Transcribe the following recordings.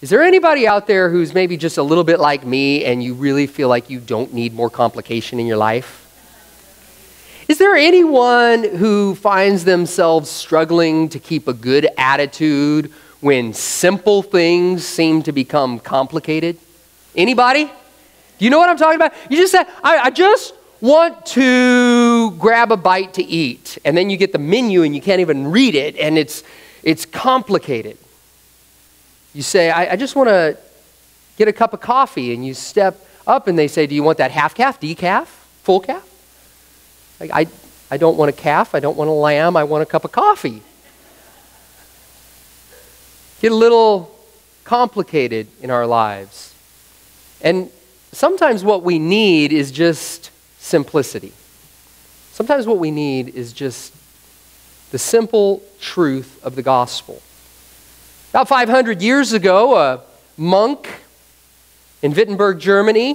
Is there anybody out there who's maybe just a little bit like me and you really feel like you don't need more complication in your life? Is there anyone who finds themselves struggling to keep a good attitude when simple things seem to become complicated? Anybody? Do you know what I'm talking about? You just said, I, I just want to grab a bite to eat. And then you get the menu and you can't even read it and it's, it's complicated. You say, I, I just want to get a cup of coffee. And you step up and they say, Do you want that half calf, decaf, full calf? Like, I, I don't want a calf. I don't want a lamb. I want a cup of coffee. Get a little complicated in our lives. And sometimes what we need is just simplicity. Sometimes what we need is just the simple truth of the gospel. About 500 years ago, a monk in Wittenberg, Germany,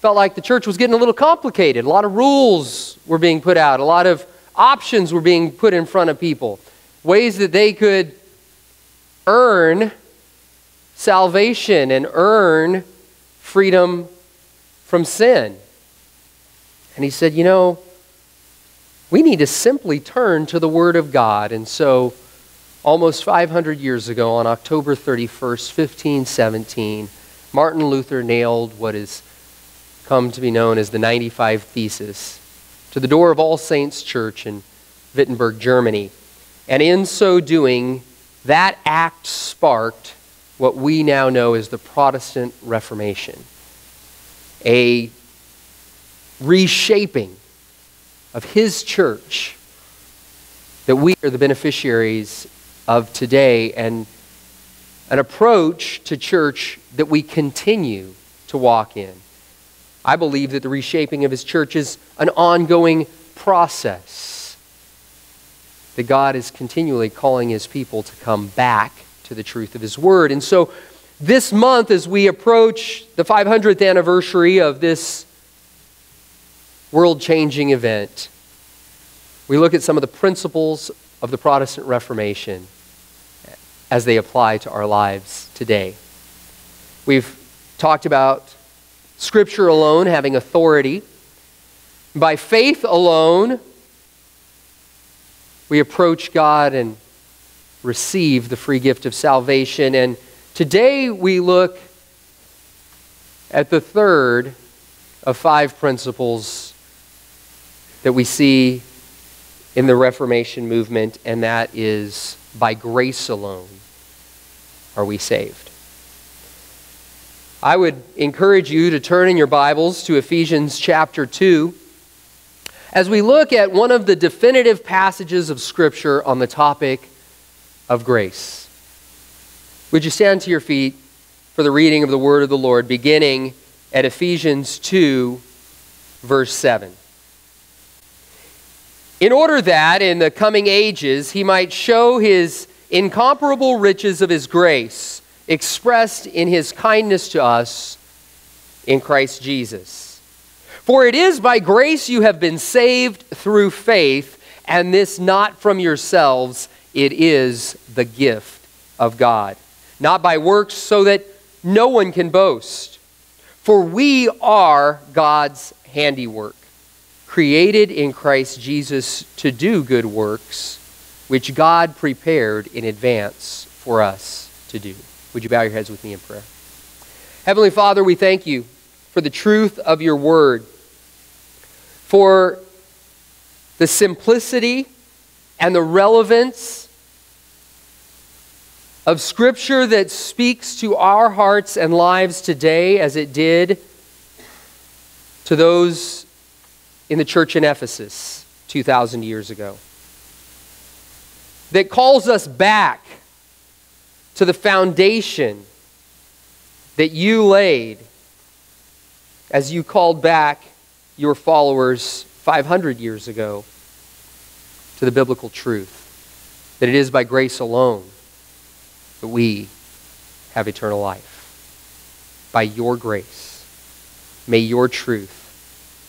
felt like the church was getting a little complicated. A lot of rules were being put out, a lot of options were being put in front of people, ways that they could earn salvation and earn freedom from sin. And he said, You know, we need to simply turn to the Word of God. And so, almost 500 years ago, on October 31st, 1517, Martin Luther nailed what has come to be known as the 95 Thesis to the door of All Saints Church in Wittenberg, Germany. And in so doing, that act sparked what we now know as the Protestant Reformation, a reshaping of his church that we are the beneficiaries of today and an approach to church that we continue to walk in. I believe that the reshaping of his church is an ongoing process. That God is continually calling his people to come back to the truth of his word. And so, this month, as we approach the 500th anniversary of this world changing event, we look at some of the principles of the Protestant Reformation as they apply to our lives today. We've talked about Scripture alone having authority. By faith alone, we approach God and receive the free gift of salvation. And today we look at the third of five principles that we see in the Reformation movement, and that is by grace alone are we saved. I would encourage you to turn in your Bibles to Ephesians chapter 2 as we look at one of the definitive passages of Scripture on the topic of grace. Would you stand to your feet for the reading of the Word of the Lord, beginning at Ephesians 2, verse 7? In order that in the coming ages he might show his incomparable riches of his grace expressed in his kindness to us in Christ Jesus. For it is by grace you have been saved through faith, and this not from yourselves, it is the gift of God. Not by works, so that no one can boast. For we are God's handiwork created in Christ Jesus to do good works, which God prepared in advance for us to do. Would you bow your heads with me in prayer? Heavenly Father, we thank you for the truth of your word, for the simplicity and the relevance of Scripture that speaks to our hearts and lives today as it did to those in the church in Ephesus 2,000 years ago that calls us back to the foundation that you laid as you called back your followers 500 years ago to the biblical truth that it is by grace alone that we have eternal life. By your grace, may your truth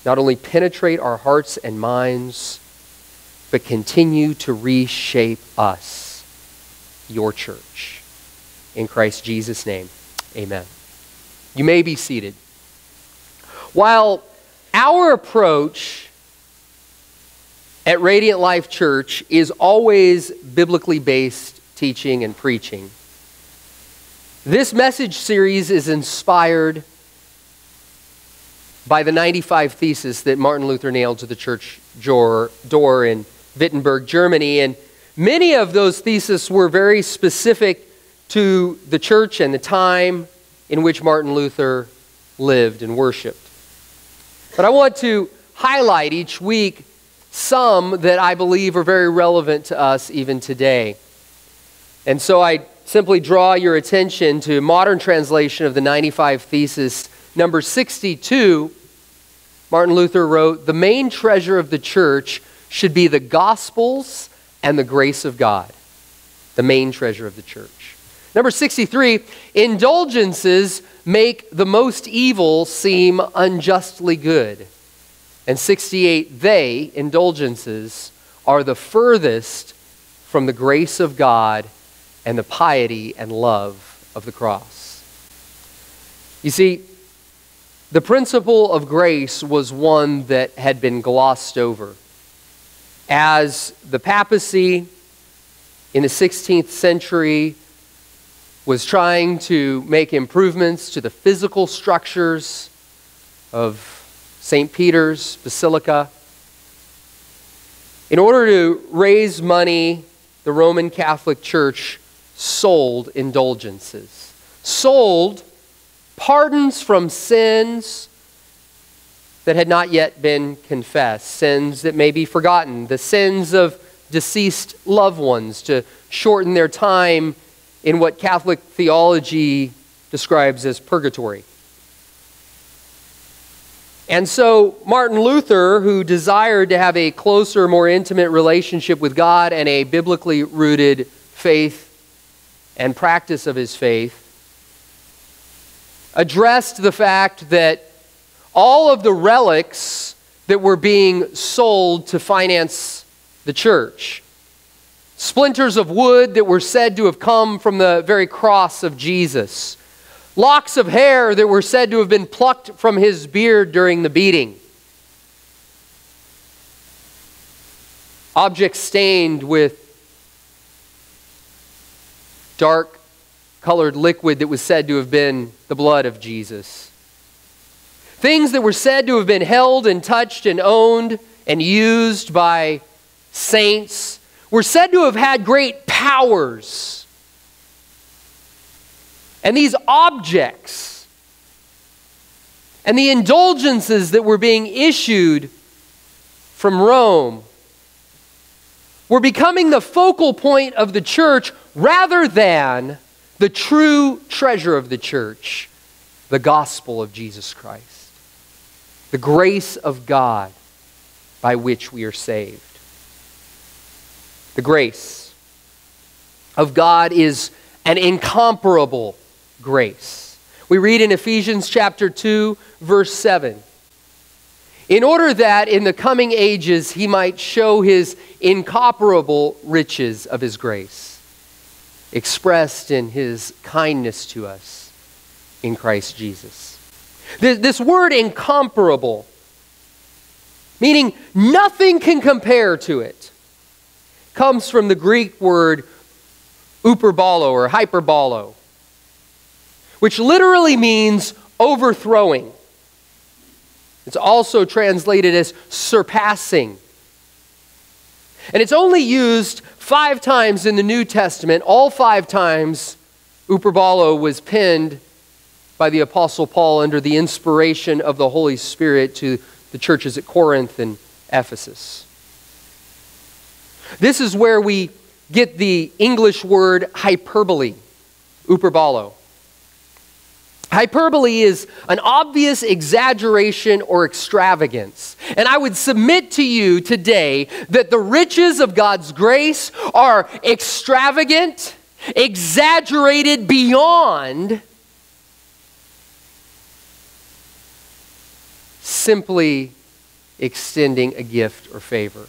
not only penetrate our hearts and minds, but continue to reshape us, your church. in Christ Jesus' name. Amen. You may be seated. While our approach at Radiant Life Church is always biblically based teaching and preaching, this message series is inspired by the 95 Thesis that Martin Luther nailed to the church door in Wittenberg, Germany. And many of those theses were very specific to the church and the time in which Martin Luther lived and worshiped. But I want to highlight each week some that I believe are very relevant to us even today. And so I simply draw your attention to modern translation of the 95 Thesis, number 62. Martin Luther wrote, The main treasure of the church should be the Gospels and the grace of God. The main treasure of the church. Number 63, indulgences make the most evil seem unjustly good. And 68, they, indulgences, are the furthest from the grace of God and the piety and love of the cross. You see, the principle of grace was one that had been glossed over. As the papacy in the 16th century was trying to make improvements to the physical structures of St. Peter's Basilica. In order to raise money, the Roman Catholic Church sold indulgences, sold pardons from sins that had not yet been confessed, sins that may be forgotten, the sins of deceased loved ones to shorten their time in what Catholic theology describes as purgatory. And so, Martin Luther, who desired to have a closer, more intimate relationship with God and a biblically rooted faith and practice of his faith, addressed the fact that all of the relics that were being sold to finance the church, splinters of wood that were said to have come from the very cross of Jesus, locks of hair that were said to have been plucked from his beard during the beating, objects stained with dark colored liquid that was said to have been the blood of Jesus. Things that were said to have been held and touched and owned and used by saints were said to have had great powers. And these objects and the indulgences that were being issued from Rome were becoming the focal point of the church rather than the true treasure of the church, the gospel of Jesus Christ, the grace of God by which we are saved. The grace of God is an incomparable grace. We read in Ephesians chapter 2, verse 7. In order that in the coming ages he might show his incomparable riches of his grace, expressed in his kindness to us in Christ Jesus. This, word incomparable, meaning nothing can compare to it comes from the Greek word hyperbolo or hyperbolo, which literally means overthrowing. It's also translated as surpassing. And it's only used five times in the New Testament. All five times, hyperbolo was penned by the Apostle Paul under the inspiration of the Holy Spirit to the churches at Corinth and Ephesus. This is where we get the English word hyperbole, hyperbolo. Hyperbole is an obvious exaggeration or extravagance. And I would submit to you today that the riches of God's grace are extravagant, exaggerated beyond simply extending a gift or favor.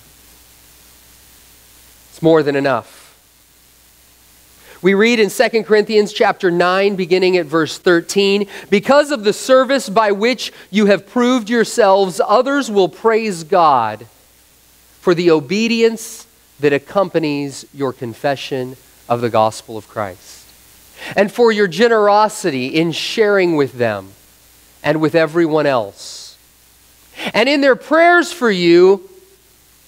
It's more than enough. We read in 2 Corinthians chapter 9 beginning at verse 13, because of the service by which you have proved yourselves others will praise God for the obedience that accompanies your confession of the gospel of Christ and for your generosity in sharing with them and with everyone else. And in their prayers for you,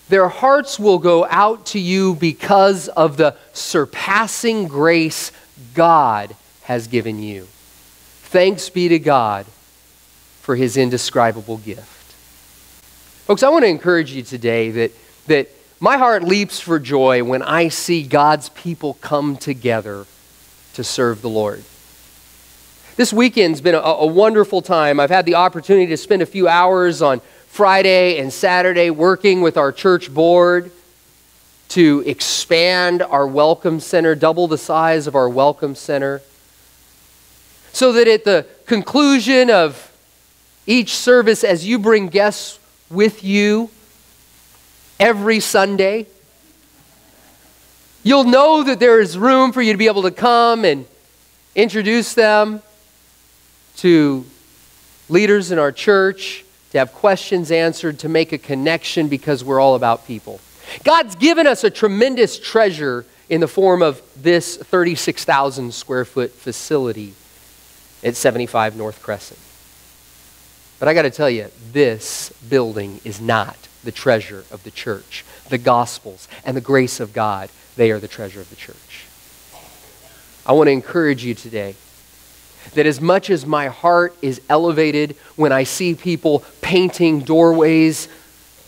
their hearts will go out to you because of the surpassing grace God has given you. Thanks be to God for his indescribable gift. Folks, I want to encourage you today that, that my heart leaps for joy when I see God's people come together to serve the Lord. This weekend's been a, a wonderful time. I've had the opportunity to spend a few hours on Friday and Saturday working with our church board to expand our welcome center, double the size of our welcome center, so that at the conclusion of each service, as you bring guests with you every Sunday, you'll know that there is room for you to be able to come and introduce them to leaders in our church to have questions answered, to make a connection because we're all about people. God's given us a tremendous treasure in the form of this 36,000 square foot facility at 75 North Crescent. But I got to tell you, this building is not the treasure of the church. The Gospels and the grace of God, they are the treasure of the church. I want to encourage you today that as much as my heart is elevated when I see people painting doorways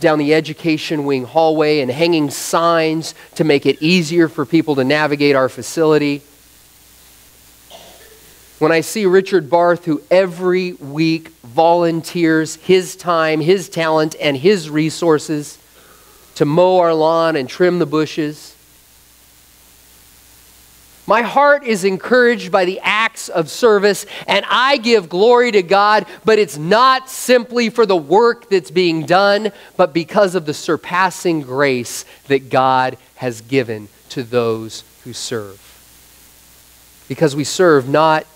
down the education wing hallway and hanging signs to make it easier for people to navigate our facility, when I see Richard Barth, who every week volunteers his time, his talent, and his resources to mow our lawn and trim the bushes, my heart is encouraged by the acts of service, and I give glory to God, but it's not simply for the work that's being done, but because of the surpassing grace that God has given to those who serve. Because we serve not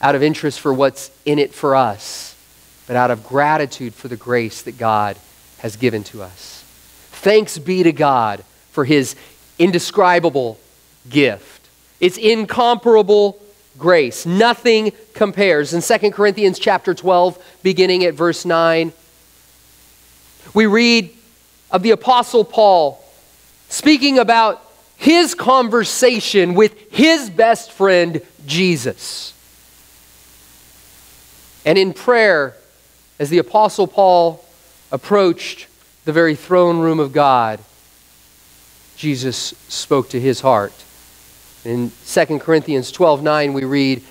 out of interest for what's in it for us, but out of gratitude for the grace that God has given to us. Thanks be to God for his indescribable gift. It's incomparable grace. Nothing compares. In 2 Corinthians chapter 12, beginning at verse 9, we read of the Apostle Paul speaking about his conversation with his best friend, Jesus. And in prayer, as the Apostle Paul approached the very throne room of God, Jesus spoke to his heart. In 2 Corinthians 12 9, we read,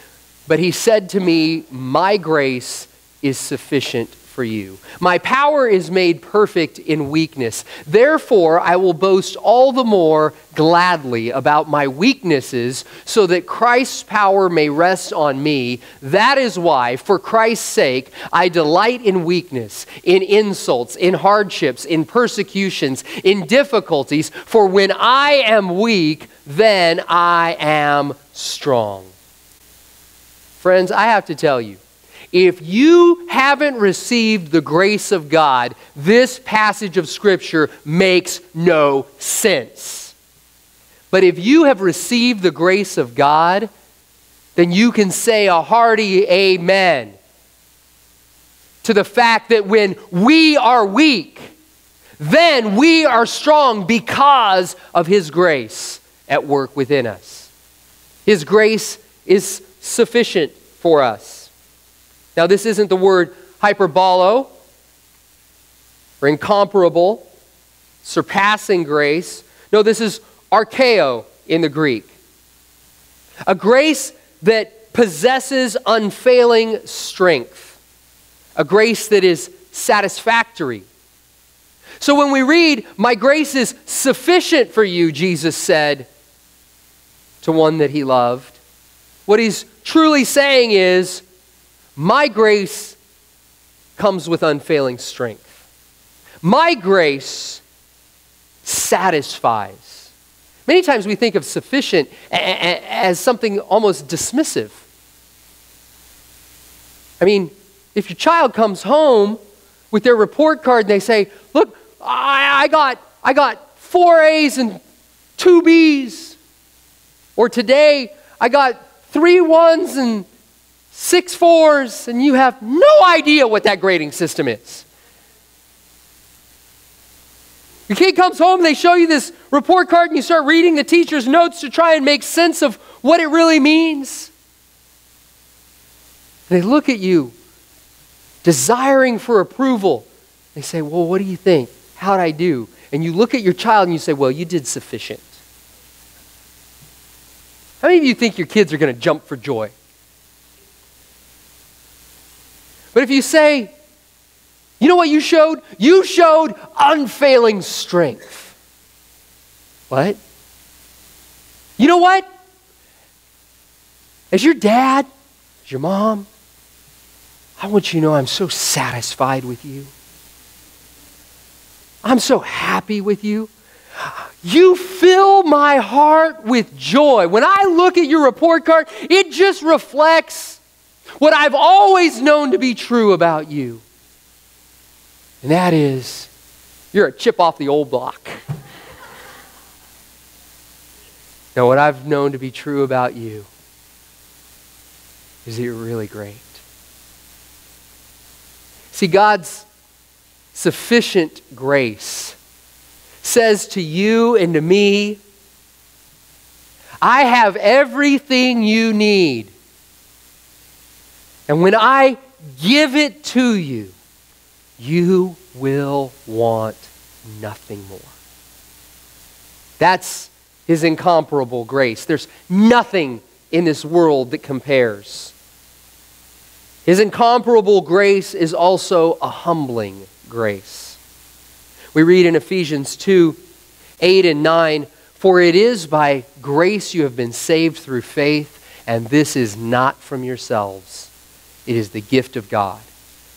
But he said to me, My grace is sufficient for you. My power is made perfect in weakness. Therefore, I will boast all the more gladly about my weaknesses, so that Christ's power may rest on me. That is why, for Christ's sake, I delight in weakness, in insults, in hardships, in persecutions, in difficulties. For when I am weak, then I am strong. Friends, I have to tell you, if you haven't received the grace of God, this passage of Scripture makes no sense. But if you have received the grace of God, then you can say a hearty amen to the fact that when we are weak, then we are strong because of His grace at work within us. His grace is sufficient for us. Now, this isn't the word hyperbolo or incomparable, surpassing grace. No, this is arkeo in the Greek. A grace that possesses unfailing strength, a grace that is satisfactory. So when we read, My grace is sufficient for you, Jesus said to one that he loved, what he's truly saying is, my grace comes with unfailing strength. My grace satisfies. Many times we think of sufficient as something almost dismissive. I mean, if your child comes home with their report card and they say, Look, I, I got, I got four A's and two B's. Or today, I got three ones and six fours, and you have no idea what that grading system is. Your kid comes home, they show you this report card, and you start reading the teacher's notes to try and make sense of what it really means. They look at you, desiring for approval. They say, Well, what do you think? How'd I do? And you look at your child and you say, Well, you did sufficient. How many of you think your kids are going to jump for joy? But if you say, you know what you showed? You showed unfailing strength. What? You know what? As your dad, as your mom, I want you to know I'm so satisfied with you. I'm so happy with you. You fill my heart with joy. When I look at your report card, it just reflects what I've always known to be true about you. And that is, you're a chip off the old block. now, what I've known to be true about you is that you're really great. See, God's sufficient grace says to you and to me, I have everything you need. And when I give it to you, you will want nothing more. That's his incomparable grace. There's nothing in this world that compares. His incomparable grace is also a humbling grace. We read in Ephesians 2 8 and 9 For it is by grace you have been saved through faith, and this is not from yourselves. It is the gift of God,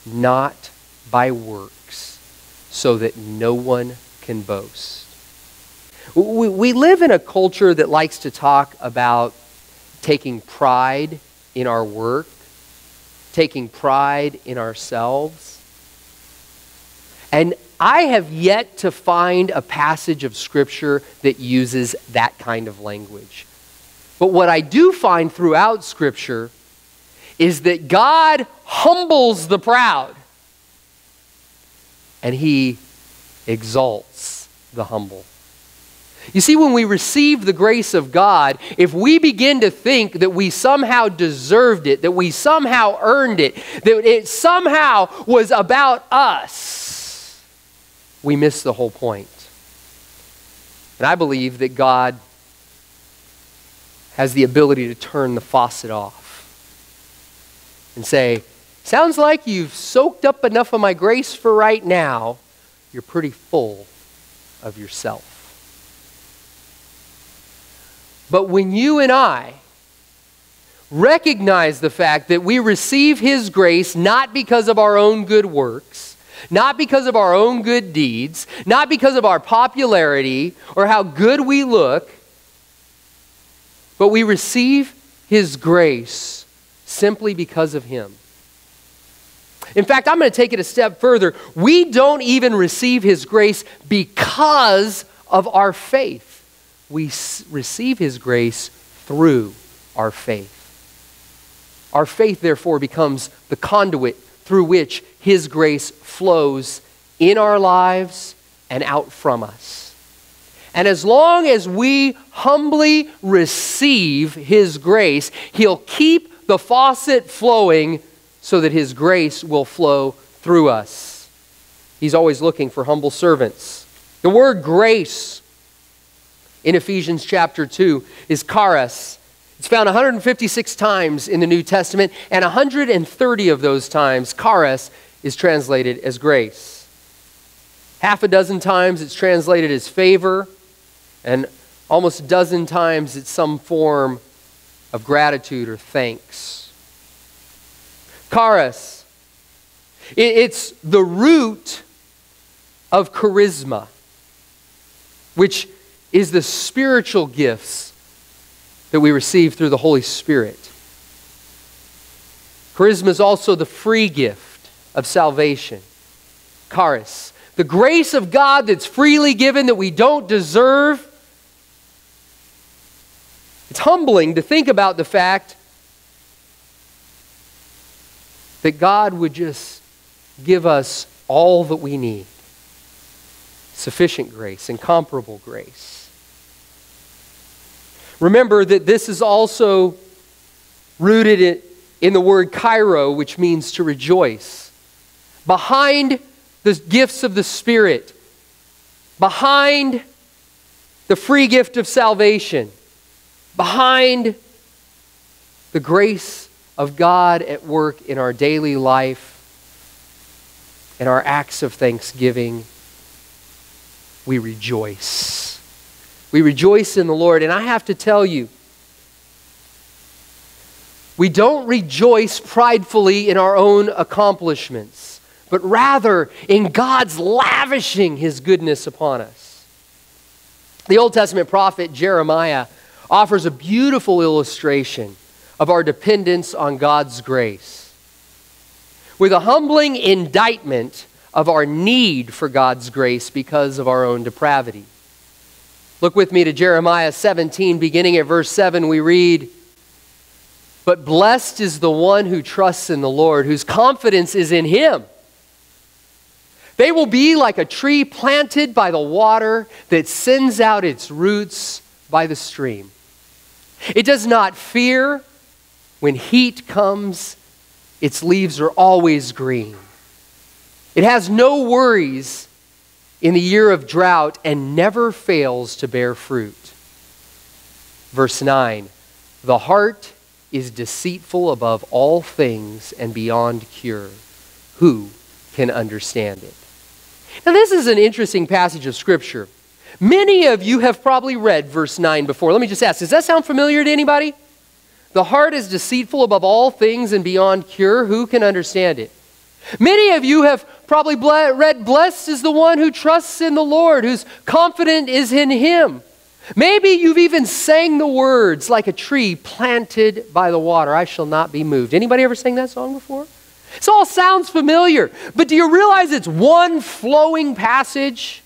not by works so that no one can boast. We, we live in a culture that likes to talk about taking pride in our work, taking pride in ourselves. And I have yet to find a passage of Scripture that uses that kind of language. But what I do find throughout Scripture is that God humbles the proud and he exalts the humble. You see, when we receive the grace of God, if we begin to think that we somehow deserved it, that we somehow earned it, that it somehow was about us, we miss the whole point. And I believe that God has the ability to turn the faucet off and say, Sounds like you've soaked up enough of my grace for right now. You're pretty full of yourself. But when you and I recognize the fact that we receive His grace not because of our own good works, not because of our own good deeds, not because of our popularity or how good we look, but we receive His grace simply because of Him. In fact, I'm going to take it a step further. We don't even receive His grace because of our faith. We receive His grace through our faith. Our faith, therefore, becomes the conduit through which His grace flows in our lives and out from us. And as long as we humbly receive His grace, He'll keep the faucet flowing so that his grace will flow through us. He's always looking for humble servants. The word grace in Ephesians chapter 2 is charis. It's found 156 times in the New Testament, and 130 of those times, charis is translated as grace. Half a dozen times it's translated as favor, and almost a dozen times it's some form of gratitude or thanks. Charis. It's the root of charisma, which is the spiritual gifts that we receive through the Holy Spirit. Charisma is also the free gift of salvation. Charis, the grace of God that's freely given that we don't deserve. It's humbling to think about the fact that God would just give us all that we need sufficient grace, incomparable grace. Remember that this is also rooted in, in the word chairo, which means to rejoice. Behind the gifts of the Spirit, behind the free gift of salvation, behind the grace of God at work in our daily life and our acts of thanksgiving, we rejoice. We rejoice in the Lord. And I have to tell you, we don't rejoice pridefully in our own accomplishments, but rather in God's lavishing his goodness upon us. The Old Testament prophet Jeremiah offers a beautiful illustration of our dependence on God's grace. With a humbling indictment of our need for God's grace because of our own depravity. Look with me to Jeremiah 17, beginning at verse 7, we read, But blessed is the one who trusts in the Lord, whose confidence is in him. They will be like a tree planted by the water that sends out its roots by the stream. It does not fear when heat comes, its leaves are always green. It has no worries in the year of drought and never fails to bear fruit. Verse 9 The heart is deceitful above all things and beyond cure. Who can understand it? Now, this is an interesting passage of Scripture. Many of you have probably read verse 9 before. Let me just ask does that sound familiar to anybody? The heart is deceitful above all things and beyond cure. Who can understand it? Many of you have probably read, Blessed is the one who trusts in the Lord, whose confidence is in him. Maybe you've even sang the words like a tree planted by the water. I shall not be moved. Anybody ever sang that song before? It all sounds familiar, but do you realize it's one flowing passage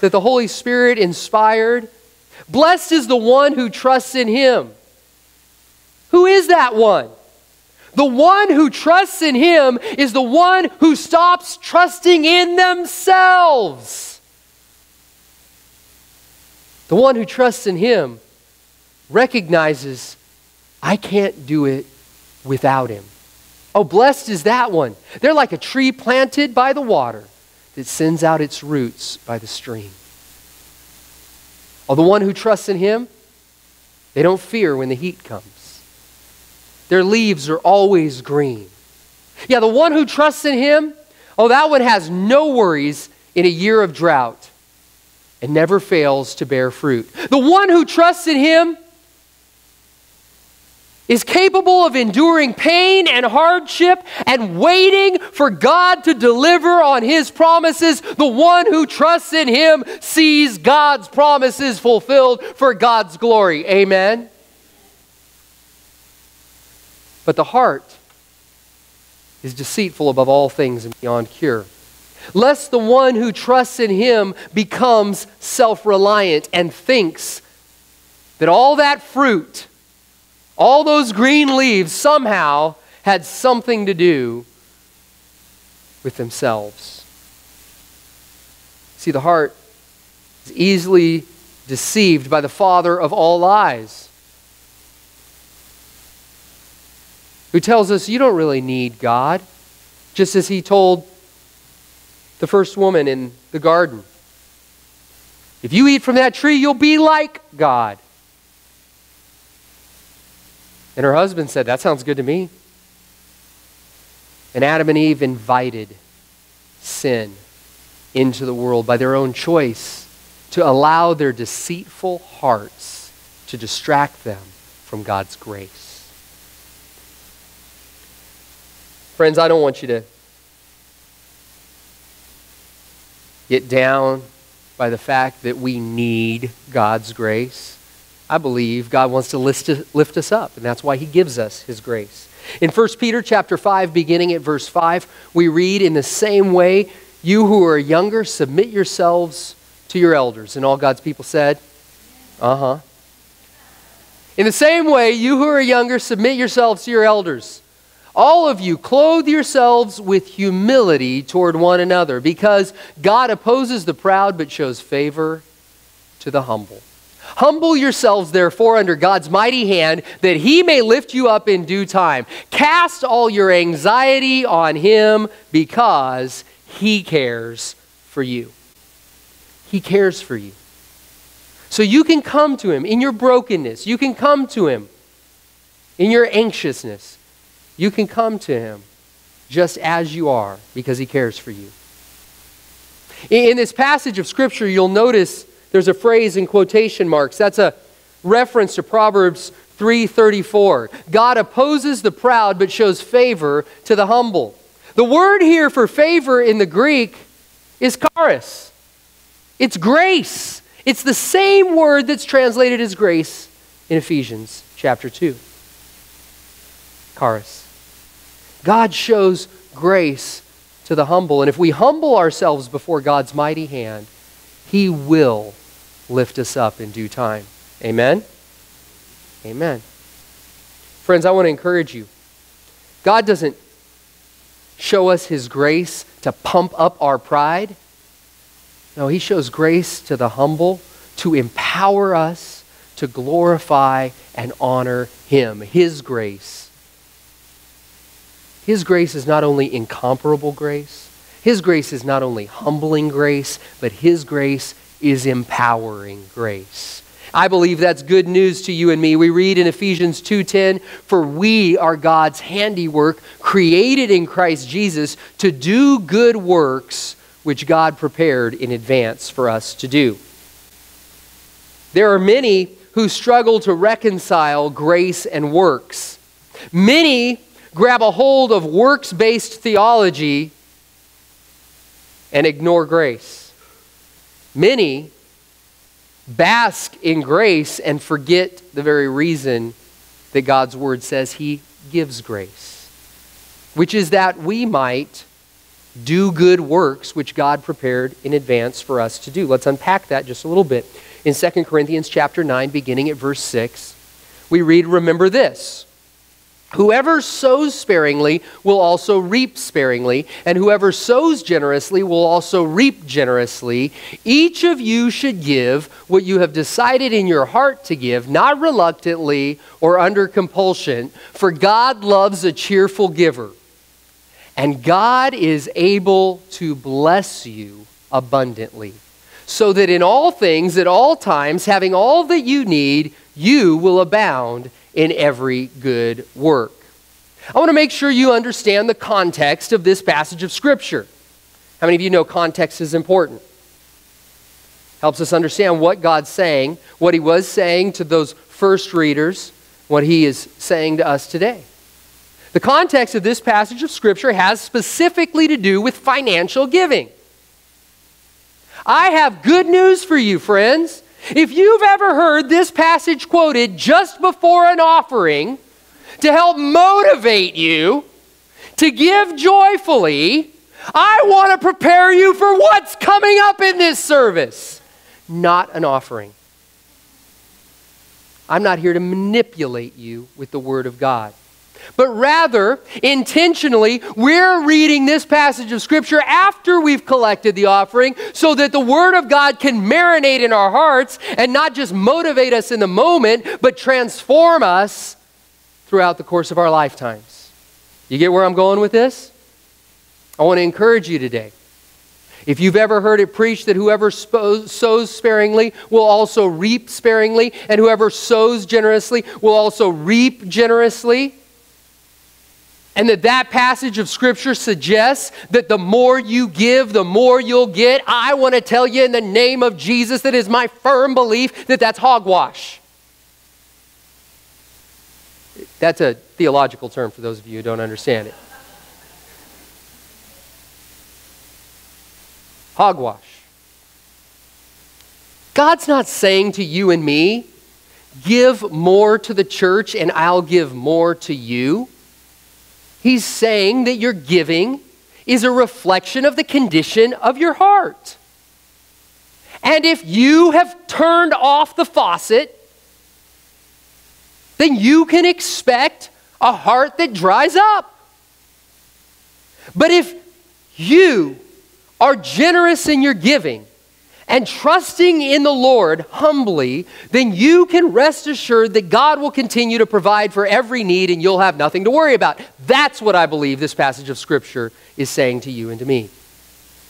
that the Holy Spirit inspired? Blessed is the one who trusts in him. Who is that one? The one who trusts in him is the one who stops trusting in themselves. The one who trusts in him recognizes, I can't do it without him. Oh, blessed is that one. They're like a tree planted by the water that sends out its roots by the stream. Oh, the one who trusts in him, they don't fear when the heat comes. Their leaves are always green. Yeah, the one who trusts in him, oh, that one has no worries in a year of drought and never fails to bear fruit. The one who trusts in him is capable of enduring pain and hardship and waiting for God to deliver on his promises. The one who trusts in him sees God's promises fulfilled for God's glory. Amen. But the heart is deceitful above all things and beyond cure. Lest the one who trusts in him becomes self reliant and thinks that all that fruit, all those green leaves, somehow had something to do with themselves. See, the heart is easily deceived by the father of all lies. Who tells us you don't really need God, just as he told the first woman in the garden. If you eat from that tree, you'll be like God. And her husband said, That sounds good to me. And Adam and Eve invited sin into the world by their own choice to allow their deceitful hearts to distract them from God's grace. Friends, I don't want you to get down by the fact that we need God's grace. I believe God wants to lift, us up, and that's why he gives us his grace. In 1 Peter chapter 5, beginning at verse 5, we read, In the same way, you who are younger, submit yourselves to your elders. And all God's people said, Uh huh. In the same way, you who are younger, submit yourselves to your elders. All of you, clothe yourselves with humility toward one another, because God opposes the proud but shows favor to the humble. Humble yourselves, therefore, under God's mighty hand, that he may lift you up in due time. Cast all your anxiety on him, because he cares for you. He cares for you. So you can come to him in your brokenness. You can come to him in your anxiousness. You can come to him just as you are because he cares for you. In this passage of Scripture, you'll notice there's a phrase in quotation marks. That's a reference to Proverbs 3:34. God opposes the proud but shows favor to the humble. The word here for favor in the Greek is charis. It's grace. It's the same word that's translated as grace in Ephesians chapter 2. Charis. God shows grace to the humble. And if we humble ourselves before God's mighty hand, He will lift us up in due time. Amen? Amen. Friends, I want to encourage you. God doesn't show us His grace to pump up our pride. No, He shows grace to the humble to empower us to glorify and honor Him, His grace. His grace is not only incomparable grace, His grace is not only humbling grace, but His grace is empowering grace. I believe that's good news to you and me. We read in Ephesians 2:10, "For we are God's handiwork, created in Christ Jesus to do good works which God prepared in advance for us to do." There are many who struggle to reconcile grace and works. Many grab a hold of works-based theology and ignore grace. Many bask in grace and forget the very reason that God's word says he gives grace, which is that we might do good works which God prepared in advance for us to do. Let's unpack that just a little bit. In 2 Corinthians chapter 9 beginning at verse 6, we read, "Remember this: Whoever sows sparingly will also reap sparingly, and whoever sows generously will also reap generously. Each of you should give what you have decided in your heart to give, not reluctantly or under compulsion, for God loves a cheerful giver. And God is able to bless you abundantly, so that in all things, at all times, having all that you need, you will abound in every good work. I want to make sure you understand the context of this passage of Scripture. How many of you know context is important? Helps us understand what God's saying, what He was saying to those first readers, what He is saying to us today. The context of this passage of Scripture has specifically to do with financial giving. I have good news for you, friends. If you've ever heard this passage quoted just before an offering to help motivate you to give joyfully, I want to prepare you for what's coming up in this service, not an offering. I'm not here to manipulate you with the Word of God but rather, intentionally, we're reading this passage of Scripture after we've collected the offering so that the Word of God can marinate in our hearts and not just motivate us in the moment, but transform us throughout the course of our lifetimes. You get where I'm going with this? I want to encourage you today. If you've ever heard it preached that whoever sows sparingly will also reap sparingly, and whoever sows generously will also reap generously, and that that passage of scripture suggests that the more you give the more you'll get. I want to tell you in the name of jesus that is my firm belief that that's hogwash. That's a theological term for those of you who don't understand it. Hogwash. God's not saying to you and me, give more to the church and I'll give more to you. He's saying that your giving is a reflection of the condition of your heart. And if you have turned off the faucet, then you can expect a heart that dries up. But if you are generous in your giving and trusting in the Lord humbly, then you can rest assured that God will continue to provide for every need and you'll have nothing to worry about. That's what I believe this passage of Scripture is saying to you and to me.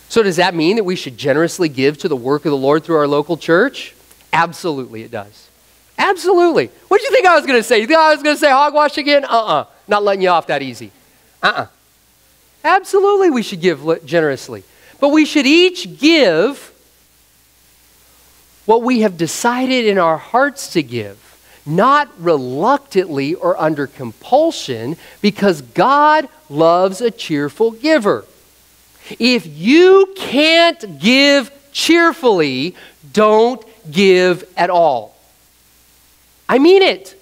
So, does that mean that we should generously give to the work of the Lord through our local church? Absolutely, it does. Absolutely. What did you think I was going to say? You think I was going to say hogwash again? Uh uh-uh. uh. Not letting you off that easy. Uh uh-uh. uh Absolutely, we should give generously. But we should each give what we have decided in our hearts to give, not reluctantly or under compulsion, because God loves a cheerful giver. If you can't give cheerfully, don't give at all. I mean it.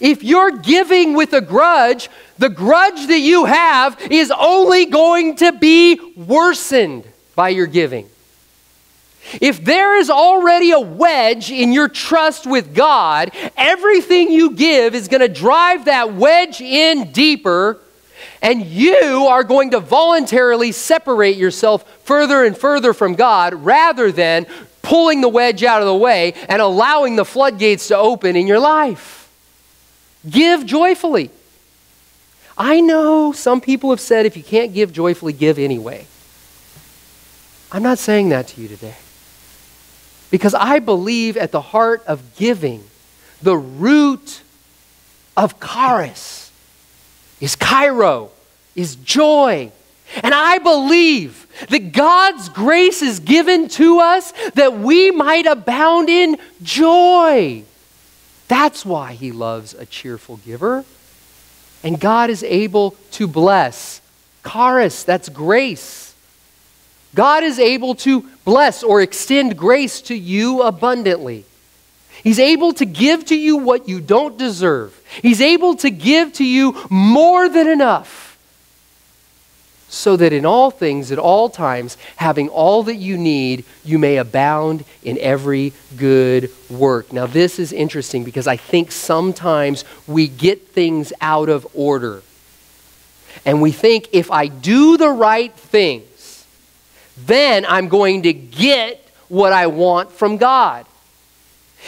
If you're giving with a grudge, the grudge that you have is only going to be worsened by your giving. If there is already a wedge in your trust with God, everything you give is going to drive that wedge in deeper, and you are going to voluntarily separate yourself further and further from God rather than pulling the wedge out of the way and allowing the floodgates to open in your life. Give joyfully. I know some people have said if you can't give joyfully, give anyway. I'm not saying that to you today. Because I believe at the heart of giving, the root of charis is chairo, is joy. And I believe that God's grace is given to us that we might abound in joy. That's why he loves a cheerful giver. And God is able to bless. Charis, that's grace. God is able to bless or extend grace to you abundantly. He's able to give to you what you don't deserve. He's able to give to you more than enough so that in all things, at all times, having all that you need, you may abound in every good work. Now, this is interesting because I think sometimes we get things out of order. And we think if I do the right things, then I'm going to get what I want from God.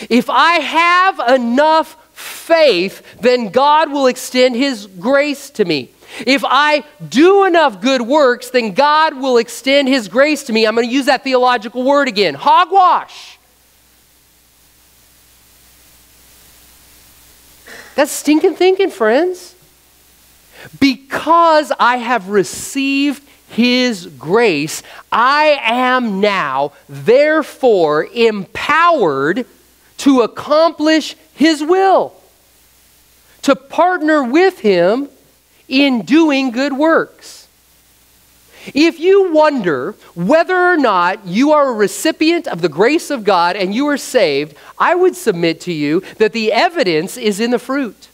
If I have enough faith, then God will extend His grace to me. If I do enough good works, then God will extend His grace to me. I'm going to use that theological word again hogwash. That's stinking thinking, friends. Because I have received His grace, I am now, therefore, empowered to accomplish His will, to partner with Him in doing good works. If you wonder whether or not you are a recipient of the grace of God and you are saved, I would submit to you that the evidence is in the fruit.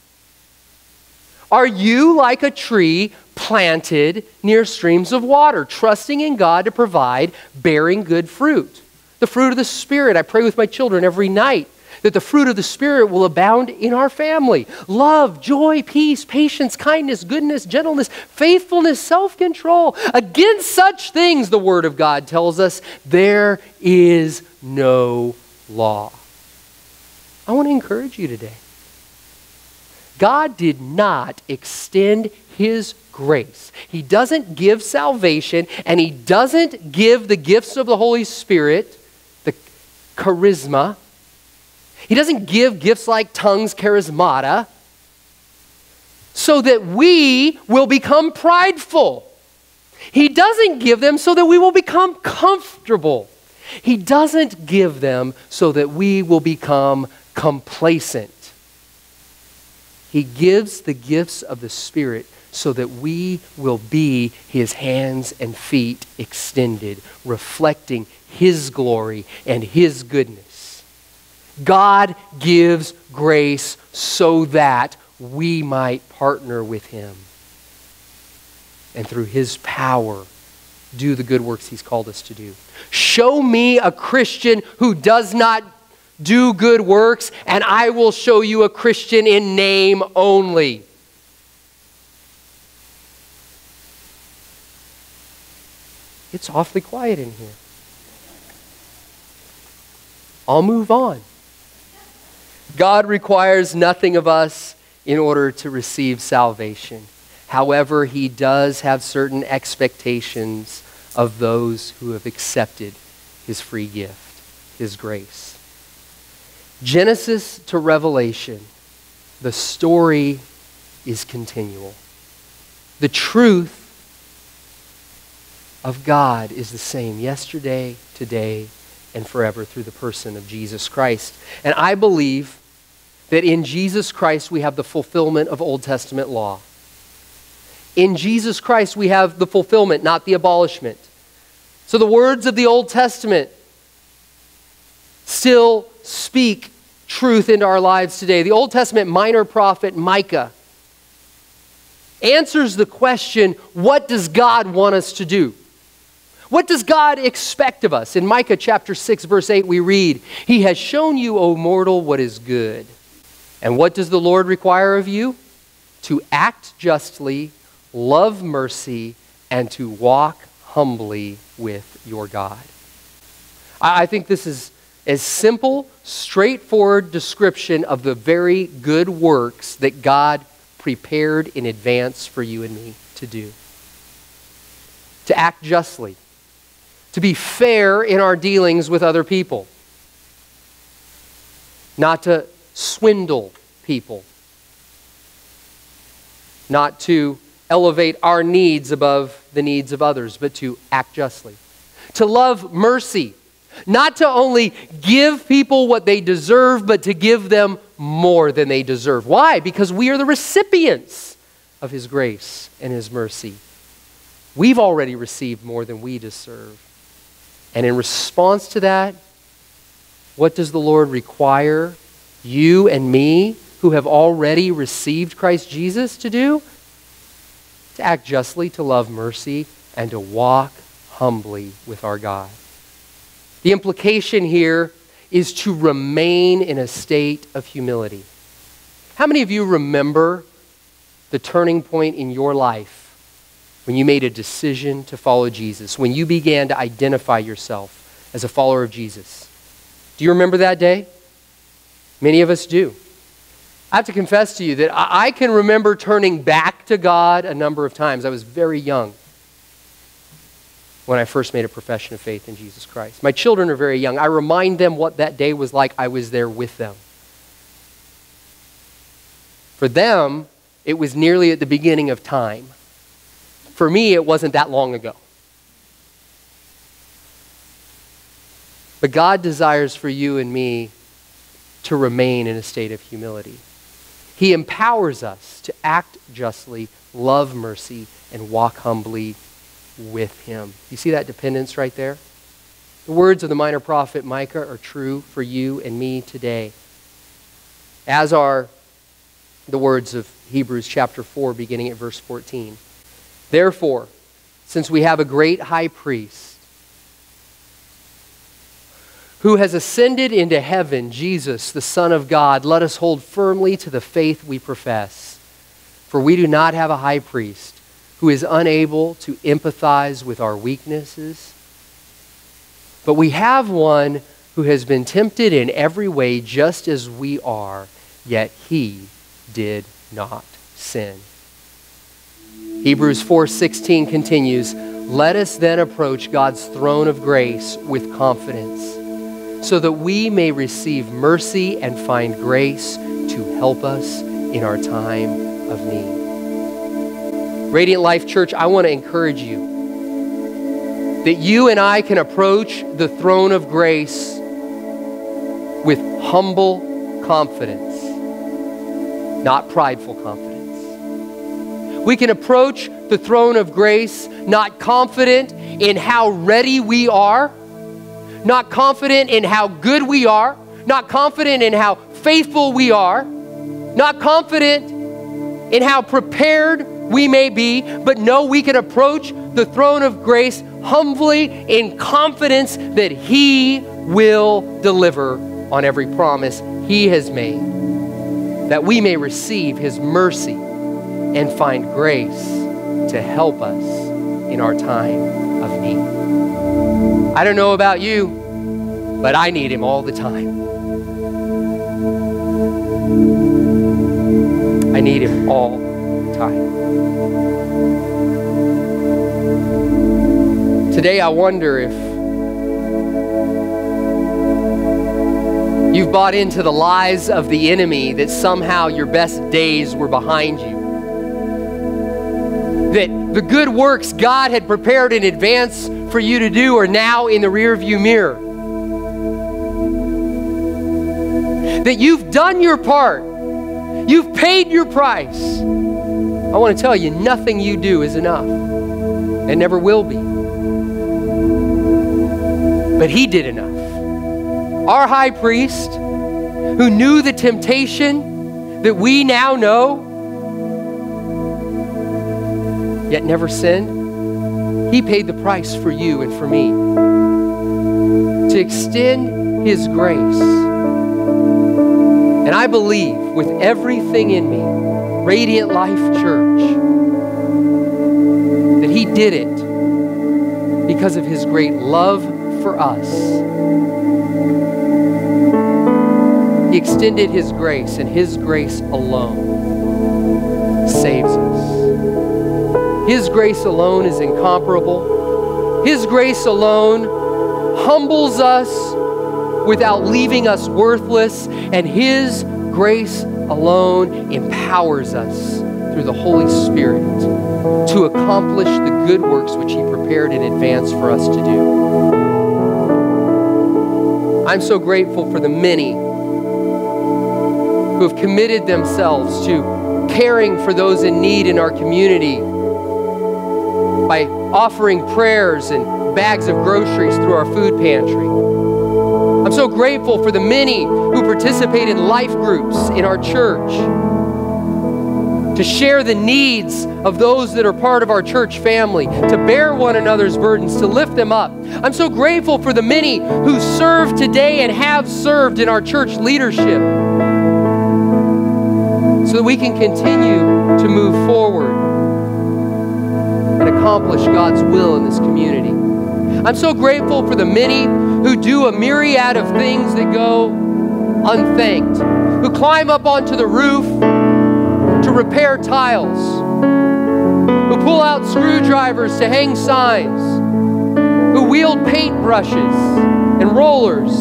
Are you like a tree planted near streams of water, trusting in God to provide, bearing good fruit? The fruit of the Spirit. I pray with my children every night that the fruit of the Spirit will abound in our family love, joy, peace, patience, kindness, goodness, gentleness, faithfulness, self control. Against such things, the Word of God tells us, there is no law. I want to encourage you today. God did not extend His grace. He doesn't give salvation, and He doesn't give the gifts of the Holy Spirit, the charisma, he doesn't give gifts like tongues, charismata, so that we will become prideful. He doesn't give them so that we will become comfortable. He doesn't give them so that we will become complacent. He gives the gifts of the Spirit so that we will be his hands and feet extended, reflecting His glory and His goodness. God gives grace so that we might partner with Him. And through His power, do the good works He's called us to do. Show me a Christian who does not do good works, and I will show you a Christian in name only. It's awfully quiet in here. I'll move on. God requires nothing of us in order to receive salvation. However, He does have certain expectations of those who have accepted His free gift, His grace. Genesis to Revelation, the story is continual. The truth of God is the same yesterday, today, and forever through the person of Jesus Christ. And I believe that in Jesus Christ we have the fulfillment of Old Testament law. In Jesus Christ we have the fulfillment, not the abolishment. So the words of the Old Testament still speak truth into our lives today. The Old Testament minor prophet Micah answers the question what does God want us to do? What does God expect of us? In Micah chapter 6, verse 8, we read, He has shown you, O mortal, what is good. And what does the Lord require of you? To act justly, love mercy, and to walk humbly with your God. I think this is a simple, straightforward description of the very good works that God prepared in advance for you and me to do. To act justly, to be fair in our dealings with other people, not to swindle people, not to elevate our needs above the needs of others, but to act justly, to love mercy, not to only give people what they deserve, but to give them more than they deserve. Why? Because we are the recipients of His grace and His mercy. We've already received more than we deserve. And in response to that, what does the Lord require you and me, who have already received Christ Jesus, to do? To act justly, to love mercy, and to walk humbly with our God. The implication here is to remain in a state of humility. How many of you remember the turning point in your life when you made a decision to follow Jesus, when you began to identify yourself as a follower of Jesus? Do you remember that day? Many of us do. I have to confess to you that I can remember turning back to God a number of times. I was very young when I first made a profession of faith in Jesus Christ. My children are very young. I remind them what that day was like. I was there with them. For them, it was nearly at the beginning of time. For me, it wasn't that long ago. But God desires for you and me to remain in a state of humility. He empowers us to act justly, love mercy, and walk humbly with him. You see that dependence right there? The words of the minor prophet Micah are true for you and me today, as are the words of Hebrews chapter 4, beginning at verse 14. Therefore, since we have a great high priest who has ascended into heaven, Jesus, the Son of God, let us hold firmly to the faith we profess. For we do not have a high priest who is unable to empathize with our weaknesses. But we have one who has been tempted in every way just as we are, yet he did not sin. Hebrews 4:16 continues, "Let us then approach God's throne of grace with confidence, so that we may receive mercy and find grace to help us in our time of need." Radiant Life Church, I want to encourage you that you and I can approach the throne of grace with humble confidence, not prideful confidence. We can approach the throne of grace not confident in how ready we are, not confident in how good we are, not confident in how faithful we are, not confident in how prepared we may be, but know we can approach the throne of grace humbly in confidence that He will deliver on every promise He has made, that we may receive His mercy and find grace to help us in our time of need. I don't know about you, but I need Him all the time. I need Him all the time. Today, I wonder if you've bought into the lies of the enemy that somehow your best days were behind you. That the good works God had prepared in advance for you to do are now in the rearview mirror. That you've done your part, you've paid your price. I want to tell you, nothing you do is enough, and never will be but he did enough. Our high priest, who knew the temptation that we now know, yet never sinned, he paid the price for you and for me to extend his grace. And I believe with everything in me, Radiant Life Church, that he did it because of his great love for us. He extended His grace, and His grace alone saves us. His grace alone is incomparable. His grace alone humbles us without leaving us worthless, and His grace alone empowers us through the Holy Spirit to accomplish the good works which He prepared in advance for us to do. I'm so grateful for the many who have committed themselves to caring for those in need in our community offering prayers and bags of groceries through our food pantry. I'm so grateful for the many who participate in life groups in our church to share the needs of those that are part of our church family, to bear one another's burdens, to lift them up. I'm so grateful for the many who serve today and have served in our church leadership so that we can continue to move forward and accomplish God's will in this community. I'm so grateful for the many who do a myriad of things that go unthanked, who climb up onto the roof to repair tiles, who pull out screwdrivers to hang signs, who wield paintbrushes and rollers,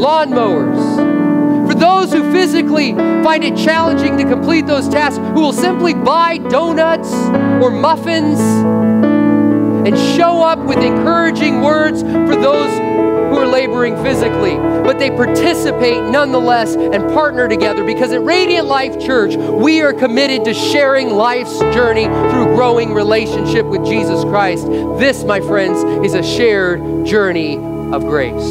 lawnmowers. For those who physically find it challenging to complete those tasks, who will simply buy donuts or muffins and show up with encouraging words for those who are laboring physically, but they participate nonetheless and partner together because at Radiant Life Church, we are committed to sharing life's journey through growing relationship with Jesus Christ. This, my friends, is a shared journey of grace.